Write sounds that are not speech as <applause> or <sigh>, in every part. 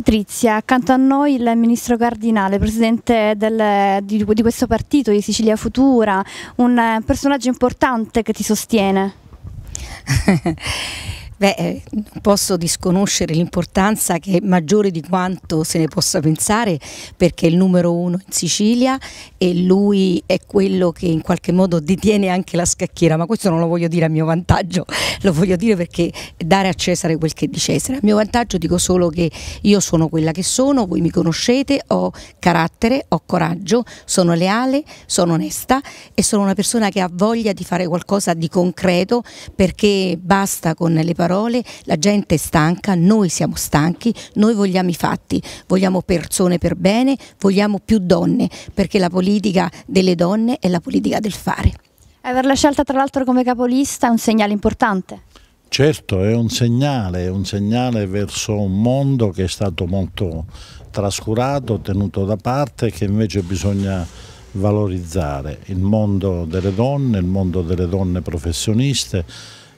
Patrizia, accanto a noi il ministro Cardinale, presidente del, di, di questo partito di Sicilia Futura, un personaggio importante che ti sostiene. <laughs> Beh, eh, non posso disconoscere l'importanza che è maggiore di quanto se ne possa pensare perché è il numero uno in Sicilia e lui è quello che in qualche modo detiene anche la scacchiera, ma questo non lo voglio dire a mio vantaggio, <laughs> lo voglio dire perché dare a Cesare quel che è di Cesare. A mio vantaggio dico solo che io sono quella che sono, voi mi conoscete, ho carattere, ho coraggio, sono leale, sono onesta e sono una persona che ha voglia di fare qualcosa di concreto perché basta con le parole parole, la gente è stanca, noi siamo stanchi, noi vogliamo i fatti, vogliamo persone per bene, vogliamo più donne, perché la politica delle donne è la politica del fare. Averla scelta tra l'altro come capolista è un segnale importante. Certo, è un segnale, è un segnale verso un mondo che è stato molto trascurato, tenuto da parte, che invece bisogna valorizzare. Il mondo delle donne, il mondo delle donne professioniste,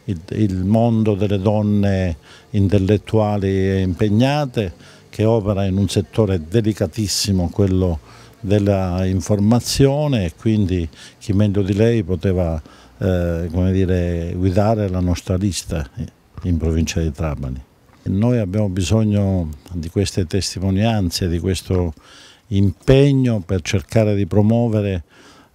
il, il mondo delle donne intellettuali e impegnate che opera in un settore delicatissimo, quello della informazione e quindi chi meglio di lei poteva eh, dire, guidare la nostra lista in provincia di Trapani. Noi abbiamo bisogno di queste testimonianze, di questo impegno per cercare di promuovere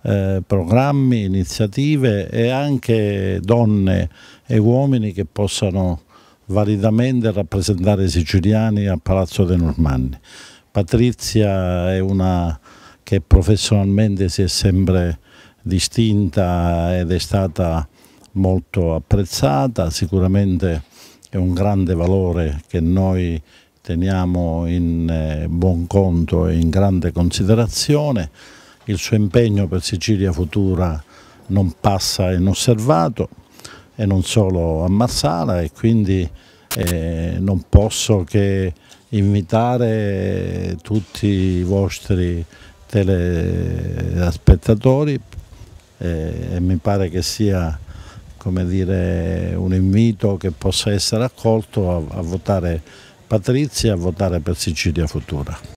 eh, programmi, iniziative e anche donne e uomini che possano validamente rappresentare i siciliani a Palazzo dei Normanni. Patrizia è una che professionalmente si è sempre distinta ed è stata molto apprezzata, sicuramente è un grande valore che noi teniamo in eh, buon conto e in grande considerazione il suo impegno per Sicilia Futura non passa inosservato e non solo a Marsala e quindi eh, non posso che invitare tutti i vostri telespettatori eh, e mi pare che sia dire, un invito che possa essere accolto a, a votare Patrizia e a votare per Sicilia Futura.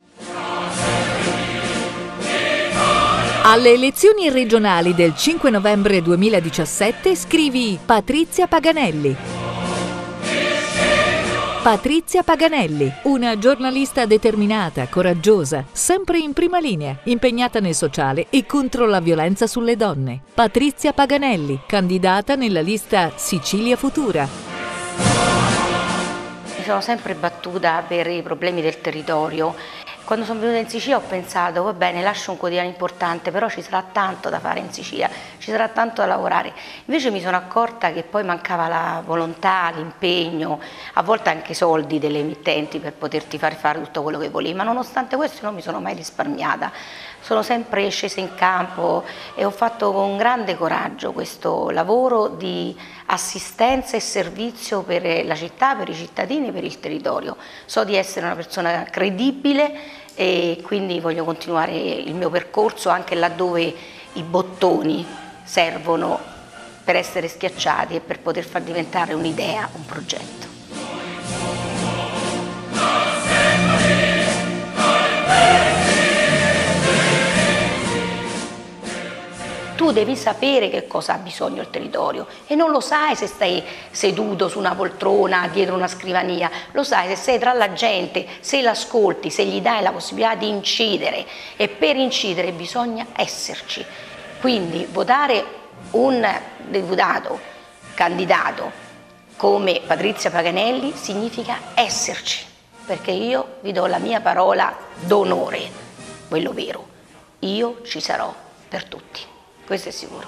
Alle elezioni regionali del 5 novembre 2017 scrivi Patrizia Paganelli. Patrizia Paganelli, una giornalista determinata, coraggiosa, sempre in prima linea, impegnata nel sociale e contro la violenza sulle donne. Patrizia Paganelli, candidata nella lista Sicilia Futura. Mi sono sempre battuta per i problemi del territorio quando sono venuta in Sicilia ho pensato, va bene, lascio un quotidiano importante, però ci sarà tanto da fare in Sicilia, ci sarà tanto da lavorare. Invece mi sono accorta che poi mancava la volontà, l'impegno, a volte anche i soldi delle emittenti per poterti far fare tutto quello che volevi, ma nonostante questo non mi sono mai risparmiata. Sono sempre scesa in campo e ho fatto con grande coraggio questo lavoro di assistenza e servizio per la città, per i cittadini, per il territorio. So di essere una persona credibile e quindi voglio continuare il mio percorso anche laddove i bottoni servono per essere schiacciati e per poter far diventare un'idea, un progetto. Devi sapere che cosa ha bisogno il territorio e non lo sai se stai seduto su una poltrona dietro una scrivania, lo sai se sei tra la gente, se l'ascolti, se gli dai la possibilità di incidere e per incidere bisogna esserci. Quindi votare un deputato candidato come Patrizia Paganelli significa esserci, perché io vi do la mia parola d'onore, quello vero. Io ci sarò per tutti questo è sicuro.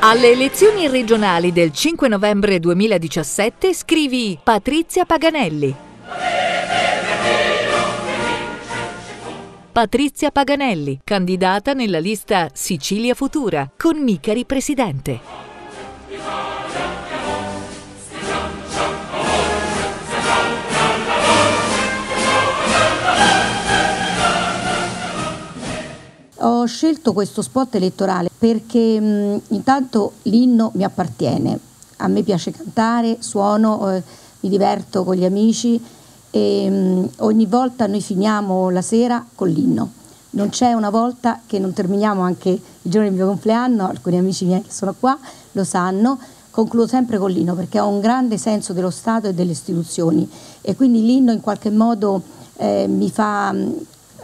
Alle elezioni regionali del 5 novembre 2017 scrivi Patrizia Paganelli. Patrizia Paganelli, candidata nella lista Sicilia Futura, con Micari presidente. Ho scelto questo spot elettorale perché mh, intanto l'inno mi appartiene, a me piace cantare, suono, eh, mi diverto con gli amici e um, ogni volta noi finiamo la sera con l'inno. Non c'è una volta che non terminiamo anche il giorno del mio compleanno, alcuni amici miei che sono qua lo sanno, concludo sempre con l'inno perché ho un grande senso dello Stato e delle istituzioni e quindi l'inno in qualche modo eh, mi fa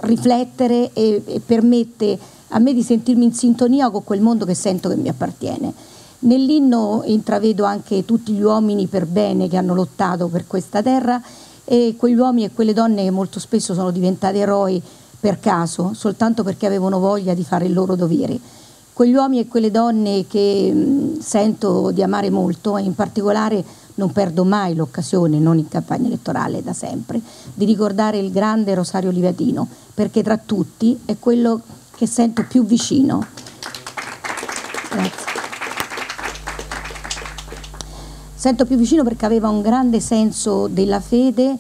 riflettere e, e permette a me di sentirmi in sintonia con quel mondo che sento che mi appartiene. Nell'inno intravedo anche tutti gli uomini per bene che hanno lottato per questa terra e quegli uomini e quelle donne che molto spesso sono diventati eroi per caso, soltanto perché avevano voglia di fare il loro dovere. Quegli uomini e quelle donne che mh, sento di amare molto e in particolare non perdo mai l'occasione, non in campagna elettorale da sempre, di ricordare il grande Rosario Livatino, perché tra tutti è quello che sento più vicino. Grazie. Sento più vicino perché aveva un grande senso della fede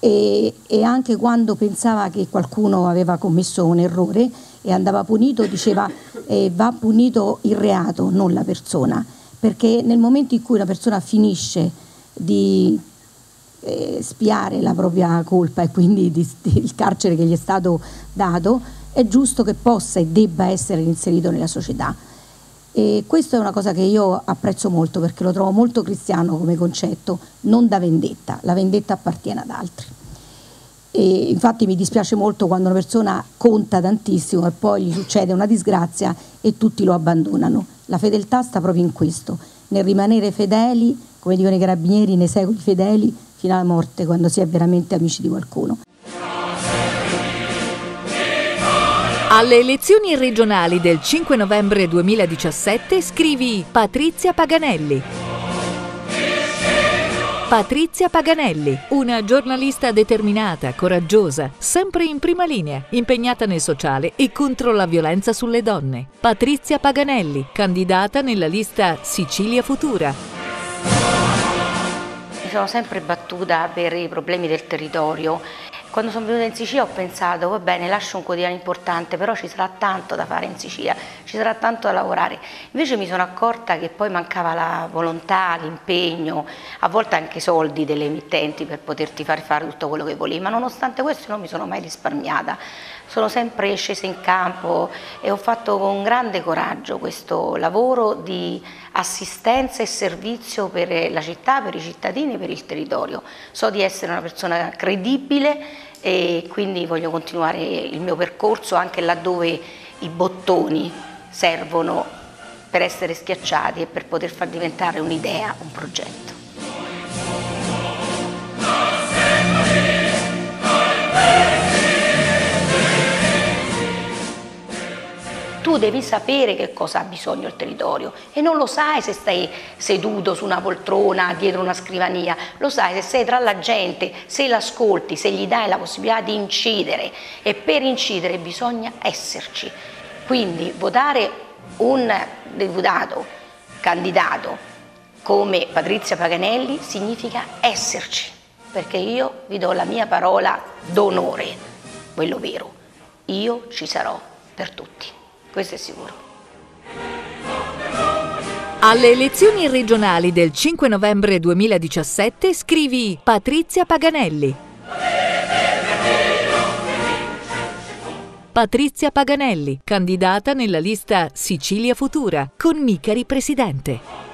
e, e, anche quando pensava che qualcuno aveva commesso un errore e andava punito, diceva eh, va punito il reato, non la persona, perché nel momento in cui una persona finisce di eh, spiare la propria colpa e quindi di, di, il carcere che gli è stato dato, è giusto che possa e debba essere inserito nella società. E questa è una cosa che io apprezzo molto perché lo trovo molto cristiano come concetto, non da vendetta, la vendetta appartiene ad altri. E infatti mi dispiace molto quando una persona conta tantissimo e poi gli succede una disgrazia e tutti lo abbandonano. La fedeltà sta proprio in questo, nel rimanere fedeli, come dicono i carabinieri, nei secoli fedeli fino alla morte, quando si è veramente amici di qualcuno. Alle elezioni regionali del 5 novembre 2017 scrivi Patrizia Paganelli. Patrizia Paganelli, una giornalista determinata, coraggiosa, sempre in prima linea, impegnata nel sociale e contro la violenza sulle donne. Patrizia Paganelli, candidata nella lista Sicilia Futura. Mi sono sempre battuta per i problemi del territorio quando sono venuta in Sicilia ho pensato, va bene, lascio un quotidiano importante, però ci sarà tanto da fare in Sicilia, ci sarà tanto da lavorare. Invece mi sono accorta che poi mancava la volontà, l'impegno, a volte anche i soldi delle emittenti per poterti far fare tutto quello che volevi, ma nonostante questo non mi sono mai risparmiata. Sono sempre scesa in campo e ho fatto con grande coraggio questo lavoro di assistenza e servizio per la città, per i cittadini e per il territorio. So di essere una persona credibile e quindi voglio continuare il mio percorso anche laddove i bottoni servono per essere schiacciati e per poter far diventare un'idea, un progetto. Devi sapere che cosa ha bisogno il territorio e non lo sai se stai seduto su una poltrona dietro una scrivania, lo sai se sei tra la gente, se l'ascolti, se gli dai la possibilità di incidere e per incidere bisogna esserci. Quindi votare un deputato candidato come Patrizia Paganelli significa esserci, perché io vi do la mia parola d'onore, quello vero. Io ci sarò per tutti questo è sicuro. Alle elezioni regionali del 5 novembre 2017 scrivi Patrizia Paganelli. Patrizia Paganelli, candidata nella lista Sicilia Futura, con Micari presidente.